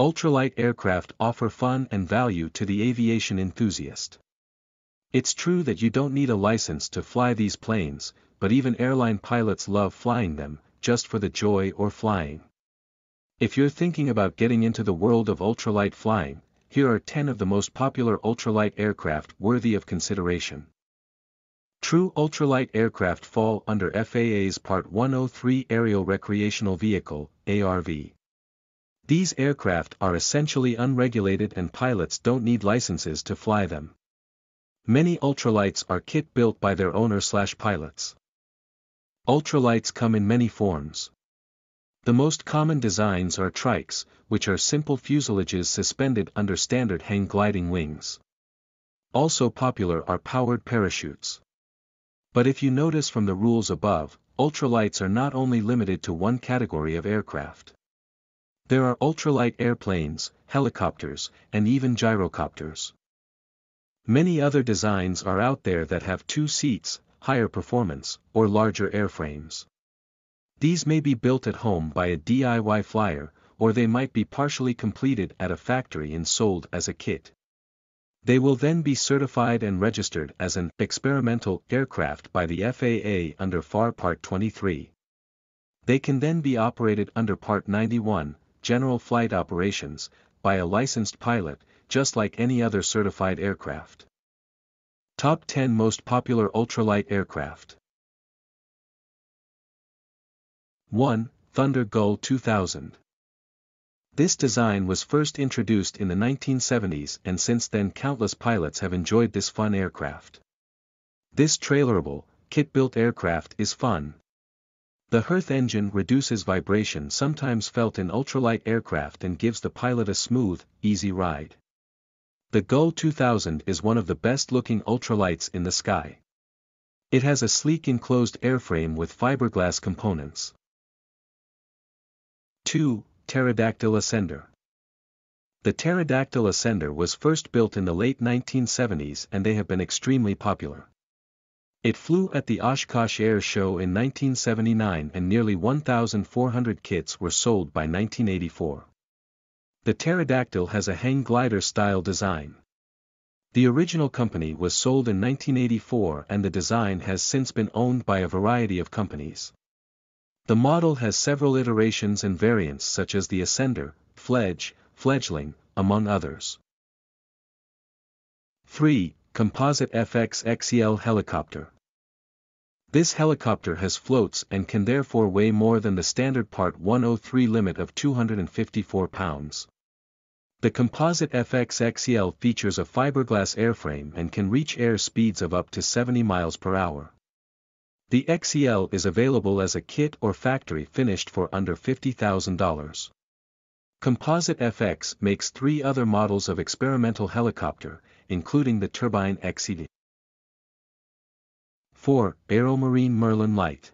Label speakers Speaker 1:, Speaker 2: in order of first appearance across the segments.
Speaker 1: Ultralight aircraft offer fun and value to the aviation enthusiast. It's true that you don't need a license to fly these planes, but even airline pilots love flying them, just for the joy or flying. If you're thinking about getting into the world of ultralight flying, here are 10 of the most popular ultralight aircraft worthy of consideration. True ultralight aircraft fall under FAA's Part 103 Aerial Recreational Vehicle, ARV. These aircraft are essentially unregulated and pilots don't need licenses to fly them. Many ultralights are kit built by their owner slash pilots. Ultralights come in many forms. The most common designs are trikes, which are simple fuselages suspended under standard hang gliding wings. Also popular are powered parachutes. But if you notice from the rules above, ultralights are not only limited to one category of aircraft. There are ultralight airplanes, helicopters, and even gyrocopters. Many other designs are out there that have two seats, higher performance, or larger airframes. These may be built at home by a DIY flyer, or they might be partially completed at a factory and sold as a kit. They will then be certified and registered as an experimental aircraft by the FAA under FAR Part 23. They can then be operated under Part 91, general flight operations, by a licensed pilot, just like any other certified aircraft. Top 10 Most Popular Ultralight Aircraft 1. Thunder Gull 2000 This design was first introduced in the 1970s and since then countless pilots have enjoyed this fun aircraft. This trailerable, kit-built aircraft is fun, the Hirth engine reduces vibration sometimes felt in ultralight aircraft and gives the pilot a smooth, easy ride. The Gull 2000 is one of the best-looking ultralights in the sky. It has a sleek enclosed airframe with fiberglass components. 2. Pterodactyl Ascender The Pterodactyl Ascender was first built in the late 1970s and they have been extremely popular. It flew at the Oshkosh Air Show in 1979 and nearly 1,400 kits were sold by 1984. The pterodactyl has a hang glider style design. The original company was sold in 1984 and the design has since been owned by a variety of companies. The model has several iterations and variants such as the Ascender, Fledge, Fledgling, among others. 3. Composite FX XEL Helicopter this helicopter has floats and can therefore weigh more than the standard Part 103 limit of 254 pounds. The composite FX XEL features a fiberglass airframe and can reach air speeds of up to 70 miles per hour. The XEL is available as a kit or factory finished for under $50,000. Composite FX makes three other models of experimental helicopter, including the Turbine XED. 4. Aeromarine Merlin Light.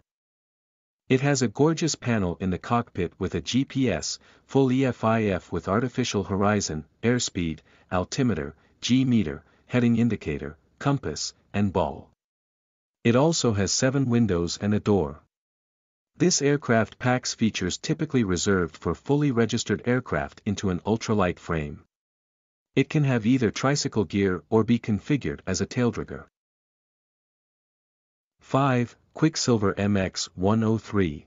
Speaker 1: It has a gorgeous panel in the cockpit with a GPS, full EFIS with artificial horizon, airspeed, altimeter, G-meter, heading indicator, compass, and ball. It also has seven windows and a door. This aircraft packs features typically reserved for fully registered aircraft into an ultralight frame. It can have either tricycle gear or be configured as a taildragger. 5. Quicksilver MX-103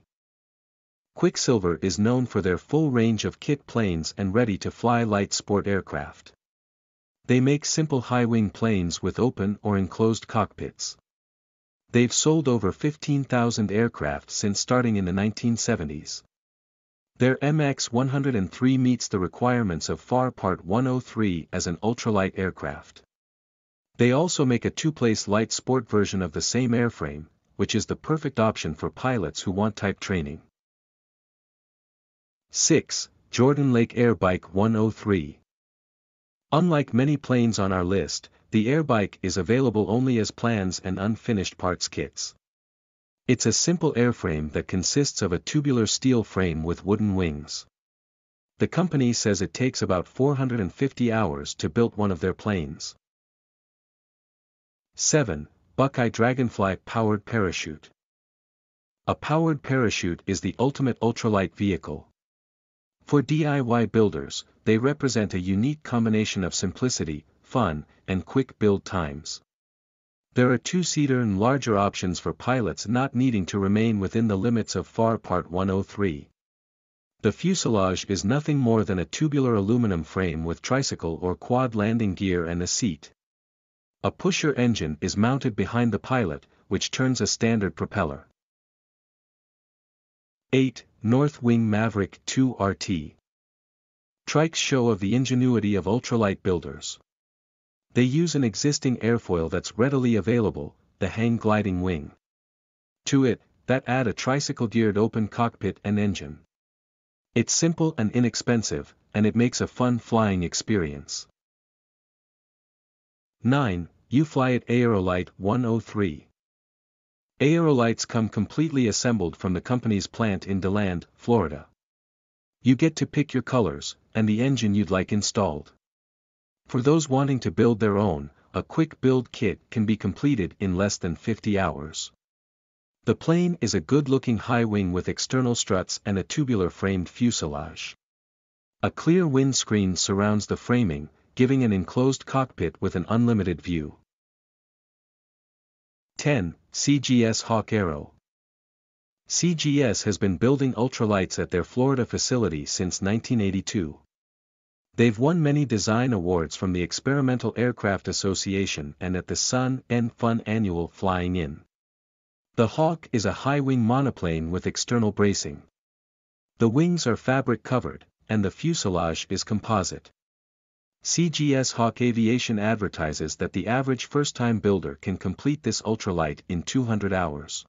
Speaker 1: Quicksilver is known for their full range of kit planes and ready-to-fly light sport aircraft. They make simple high-wing planes with open or enclosed cockpits. They've sold over 15,000 aircraft since starting in the 1970s. Their MX-103 meets the requirements of FAR Part 103 as an ultralight aircraft. They also make a two-place light sport version of the same airframe, which is the perfect option for pilots who want type training. 6. Jordan Lake Airbike 103 Unlike many planes on our list, the Airbike is available only as plans and unfinished parts kits. It's a simple airframe that consists of a tubular steel frame with wooden wings. The company says it takes about 450 hours to build one of their planes. 7. Buckeye Dragonfly Powered Parachute A powered parachute is the ultimate ultralight vehicle. For DIY builders, they represent a unique combination of simplicity, fun, and quick build times. There are two-seater and larger options for pilots not needing to remain within the limits of FAR Part 103. The fuselage is nothing more than a tubular aluminum frame with tricycle or quad landing gear and a seat. A pusher engine is mounted behind the pilot, which turns a standard propeller. 8. North Wing Maverick 2 RT Trike's show of the ingenuity of ultralight builders. They use an existing airfoil that's readily available, the hang gliding wing. To it, that add a tricycle-geared open cockpit and engine. It's simple and inexpensive, and it makes a fun flying experience. 9. U-Fly-It Aerolite 103 Aerolites come completely assembled from the company's plant in DeLand, Florida. You get to pick your colors, and the engine you'd like installed. For those wanting to build their own, a quick build kit can be completed in less than 50 hours. The plane is a good-looking high wing with external struts and a tubular-framed fuselage. A clear windscreen surrounds the framing, giving an enclosed cockpit with an unlimited view. 10. CGS Hawk Aero CGS has been building ultralights at their Florida facility since 1982. They've won many design awards from the Experimental Aircraft Association and at the Sun and Fun Annual Flying In. The Hawk is a high-wing monoplane with external bracing. The wings are fabric covered, and the fuselage is composite. CGS Hawk Aviation advertises that the average first-time builder can complete this ultralight in 200 hours.